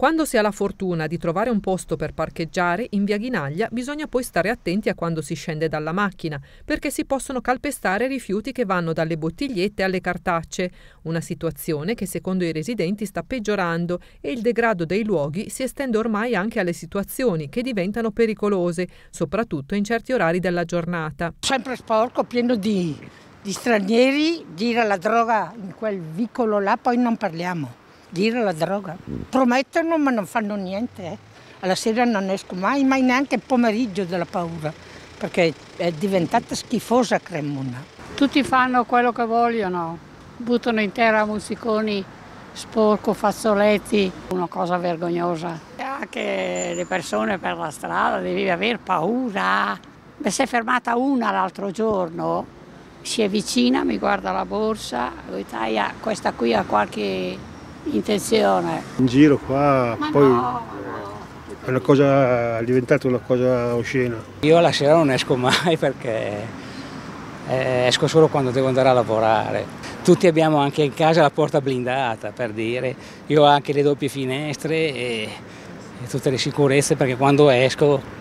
Quando si ha la fortuna di trovare un posto per parcheggiare in via Ghinaglia, bisogna poi stare attenti a quando si scende dalla macchina, perché si possono calpestare rifiuti che vanno dalle bottigliette alle cartacce, una situazione che secondo i residenti sta peggiorando e il degrado dei luoghi si estende ormai anche alle situazioni che diventano pericolose, soprattutto in certi orari della giornata. Sempre sporco, pieno di, di stranieri, gira la droga in quel vicolo là, poi non parliamo dire la droga. Promettono ma non fanno niente. Eh. Alla sera non esco mai, mai neanche il pomeriggio della paura, perché è diventata schifosa Cremona. Tutti fanno quello che vogliono, buttano in terra musiconi sporco, fazzoletti, una cosa vergognosa. Anche le persone per la strada devi aver paura. Mi si è fermata una l'altro giorno, si avvicina, mi guarda la borsa, questa qui ha qualche intenzione. In giro qua, Ma poi no, è, una cosa, è diventata una cosa oscena. Io la sera non esco mai perché eh, esco solo quando devo andare a lavorare. Tutti abbiamo anche in casa la porta blindata, per dire. Io ho anche le doppie finestre e, e tutte le sicurezze perché quando esco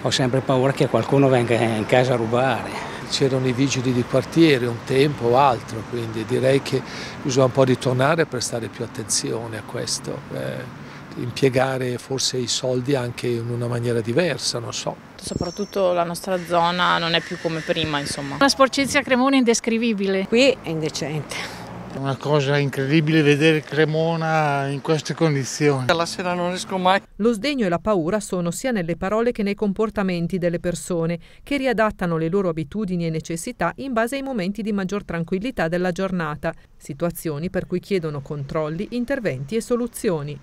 ho sempre paura che qualcuno venga in casa a rubare c'erano i vigili di quartiere un tempo o altro, quindi direi che bisogna un po' ritornare e prestare più attenzione a questo, eh, impiegare forse i soldi anche in una maniera diversa, non so. Soprattutto la nostra zona non è più come prima, insomma. Una sporcizia Cremona indescrivibile. Qui è indecente. È una cosa incredibile vedere Cremona in queste condizioni. La sera non esco mai. Lo sdegno e la paura sono sia nelle parole che nei comportamenti delle persone, che riadattano le loro abitudini e necessità in base ai momenti di maggior tranquillità della giornata, situazioni per cui chiedono controlli, interventi e soluzioni.